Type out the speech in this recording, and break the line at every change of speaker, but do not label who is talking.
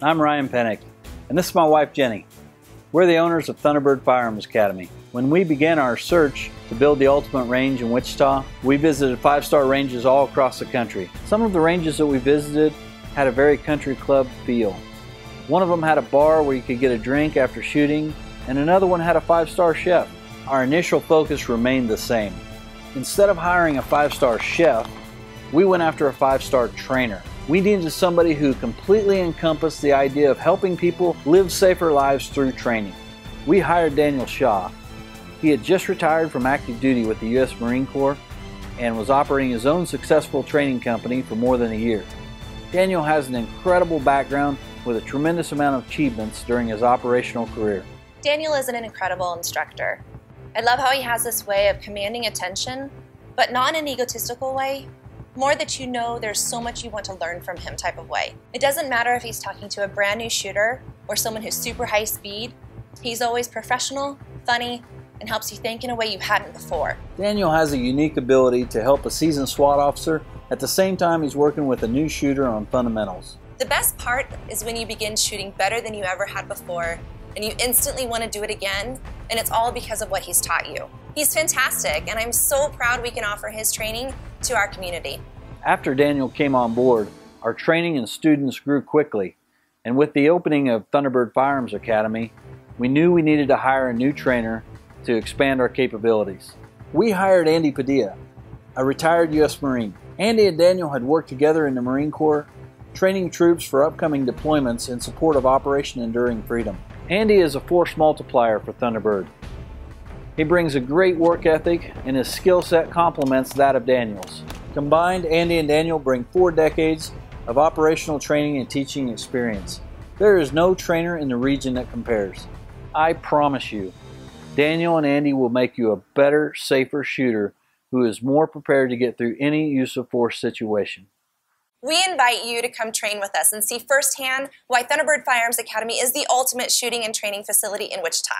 I'm Ryan Pennick, and this is my wife Jenny. We're the owners of Thunderbird Firearms Academy. When we began our search to build the ultimate range in Wichita, we visited five star ranges all across the country. Some of the ranges that we visited had a very country club feel. One of them had a bar where you could get a drink after shooting, and another one had a five star chef. Our initial focus remained the same. Instead of hiring a five star chef, we went after a five star trainer. We needed somebody who completely encompassed the idea of helping people live safer lives through training. We hired Daniel Shaw. He had just retired from active duty with the U.S. Marine Corps and was operating his own successful training company for more than a year. Daniel has an incredible background with a tremendous amount of achievements during his operational career.
Daniel is an incredible instructor. I love how he has this way of commanding attention, but not in an egotistical way, more that you know there's so much you want to learn from him type of way. It doesn't matter if he's talking to a brand new shooter or someone who's super high speed, he's always professional, funny, and helps you think in a way you hadn't before.
Daniel has a unique ability to help a seasoned SWAT officer at the same time he's working with a new shooter on fundamentals.
The best part is when you begin shooting better than you ever had before and you instantly want to do it again, and it's all because of what he's taught you. He's fantastic, and I'm so proud we can offer his training to our community.
After Daniel came on board, our training and students grew quickly, and with the opening of Thunderbird Firearms Academy, we knew we needed to hire a new trainer to expand our capabilities. We hired Andy Padilla, a retired U.S. Marine. Andy and Daniel had worked together in the Marine Corps, training troops for upcoming deployments in support of Operation Enduring Freedom. Andy is a force multiplier for Thunderbird. He brings a great work ethic, and his skill set complements that of Daniel's. Combined, Andy and Daniel bring four decades of operational training and teaching experience. There is no trainer in the region that compares. I promise you, Daniel and Andy will make you a better, safer shooter who is more prepared to get through any use of force situation.
We invite you to come train with us and see firsthand why Thunderbird Firearms Academy is the ultimate shooting and training facility in Wichita.